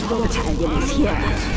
Proletariat is here.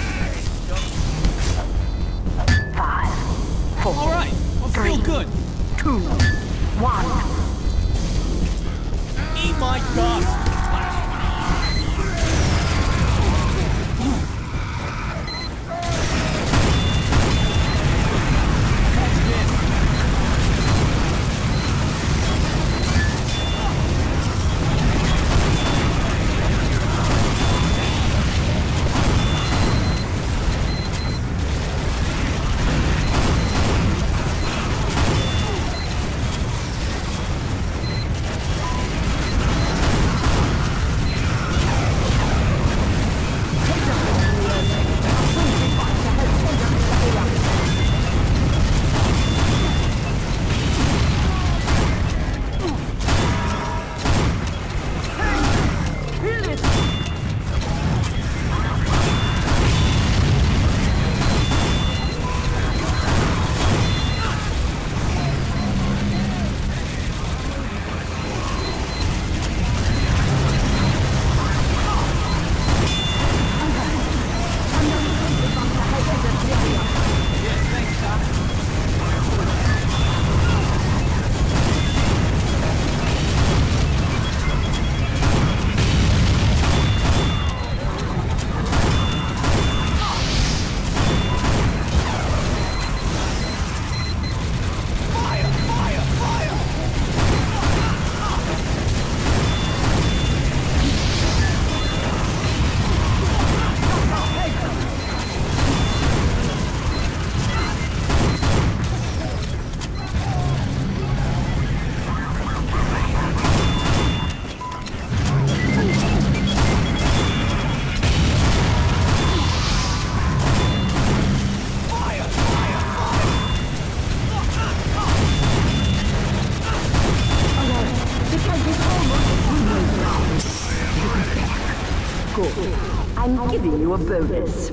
Bonus.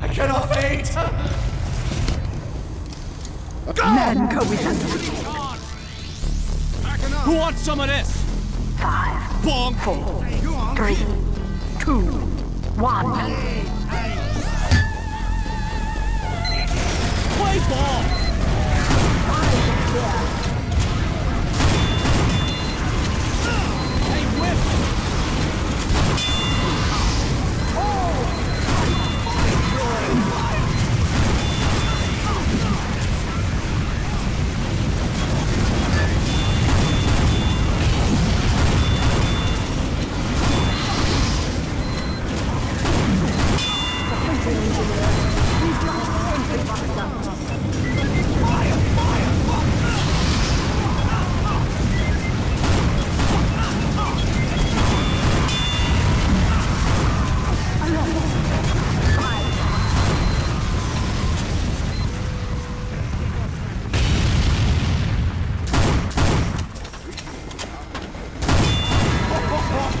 I cannot wait. Man covenant. Who wants some of this? Five, Bonk. four, three, two, one. Play ball.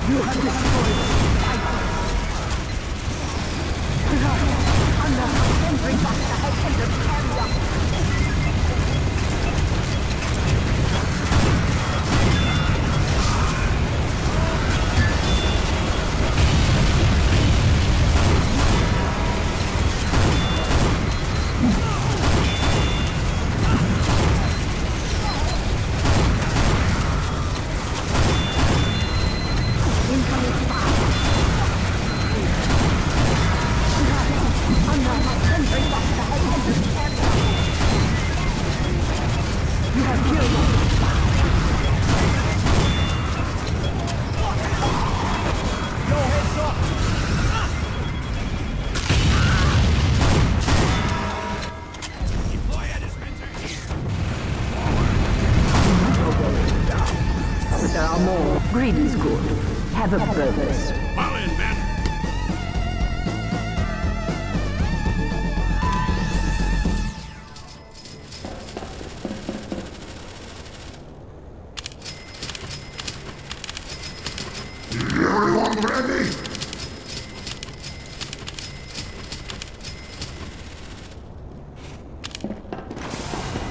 You have destroyed Tonight, under entering back the head of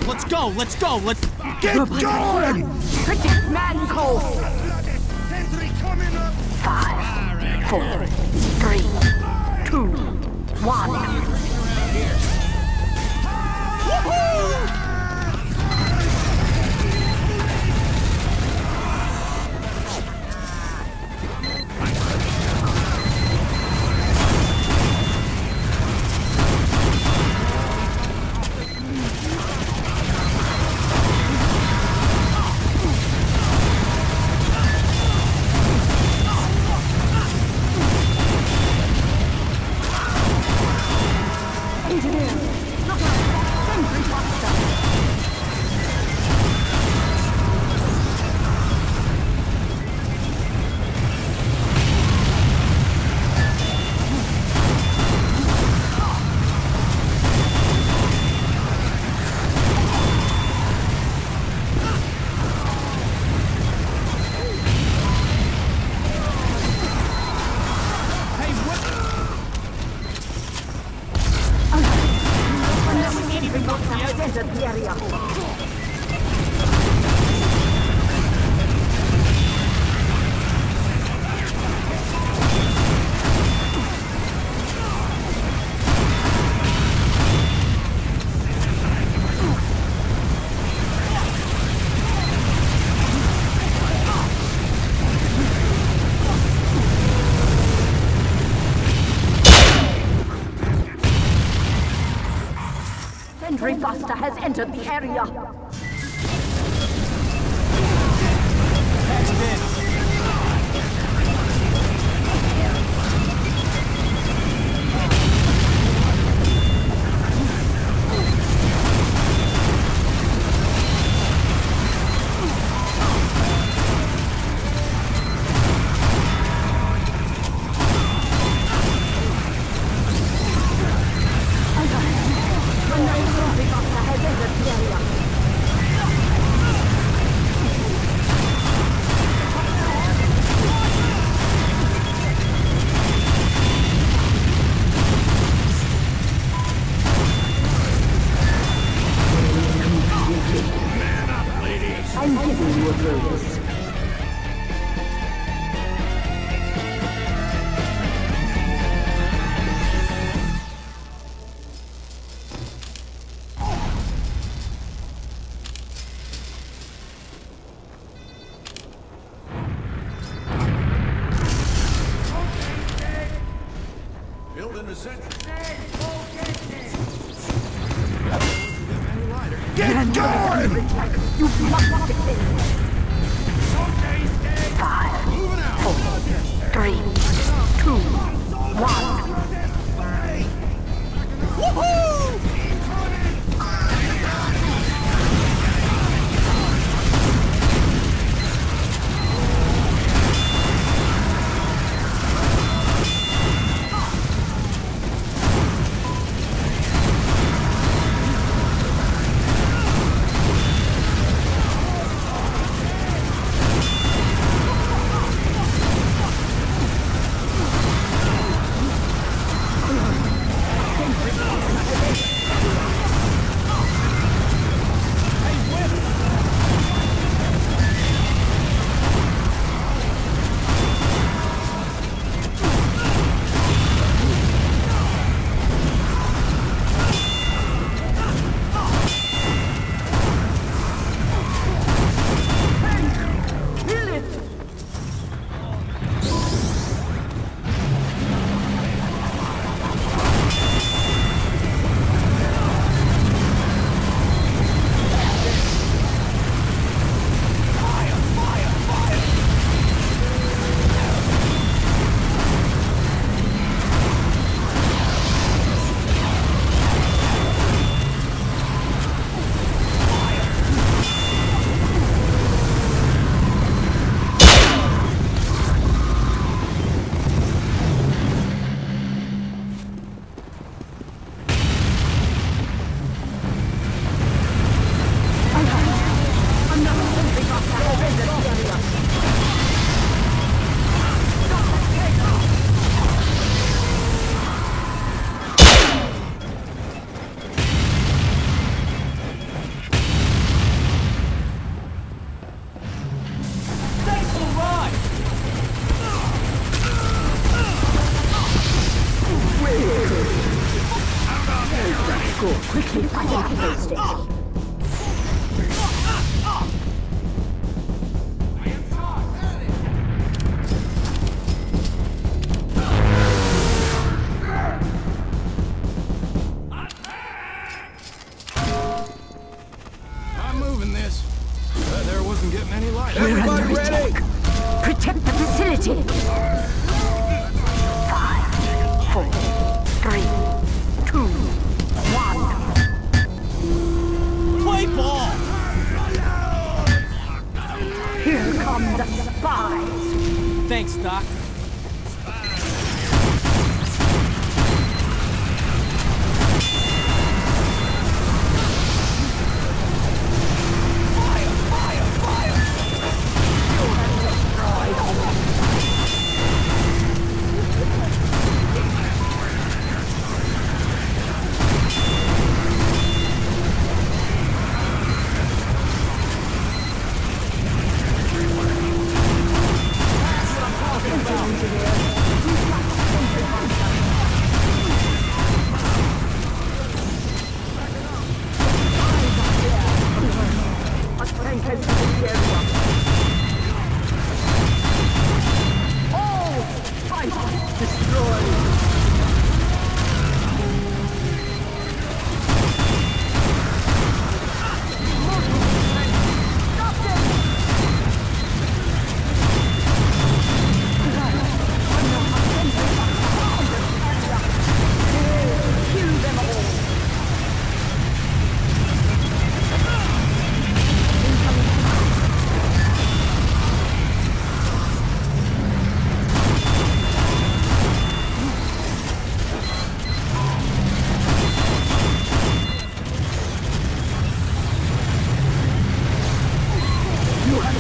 Let's go, let's go, let's get Robots going! Protect Madden Cole! Five, four, three, two, one. carrier.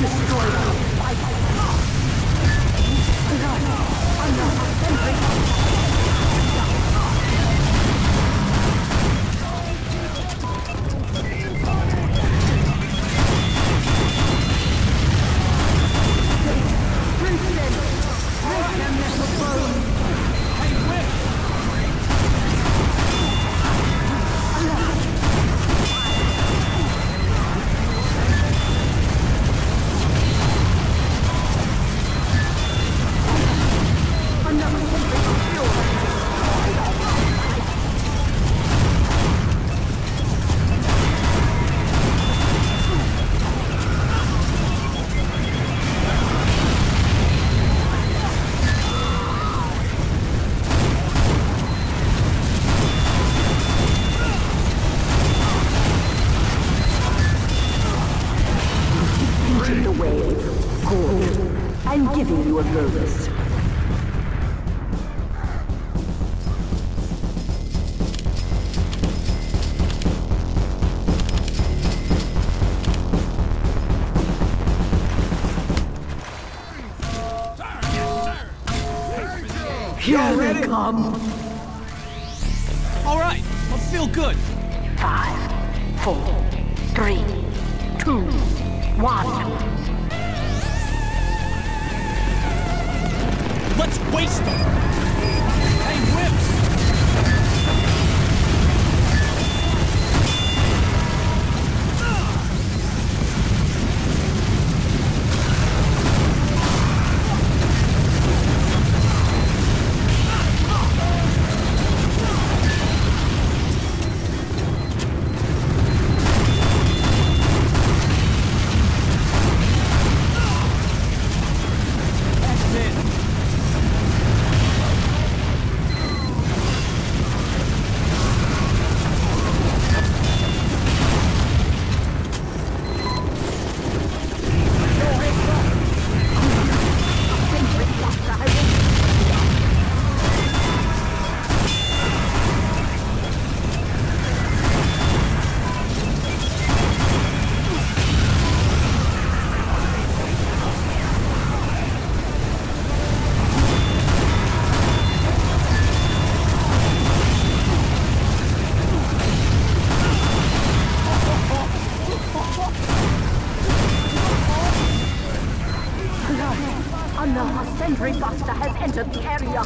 destroyed. Here they come. All right, I feel good. Five, four, three, two, one. Let's waste them. the area.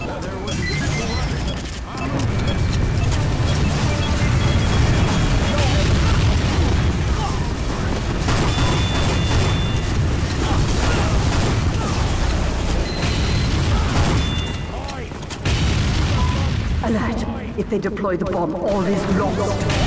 Alert! If they deploy the bomb, all is lost.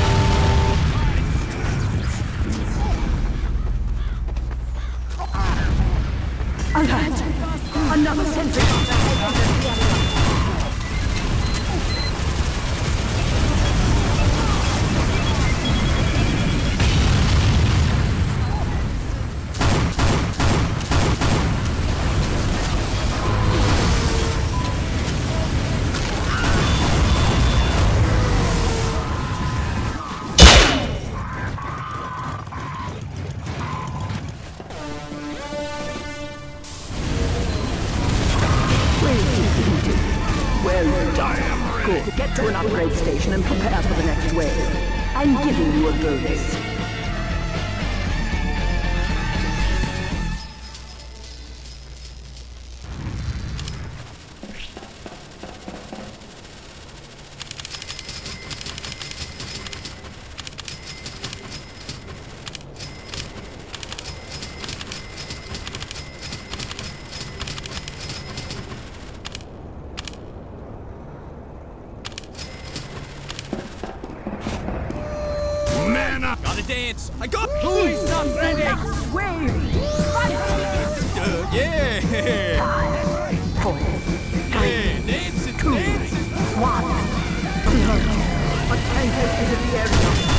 I got boys not ready. Uh, yeah. Four, Yeah, dancing, two, dancing. one. Alert! A tank has entered the area.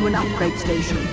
To an upgrade station.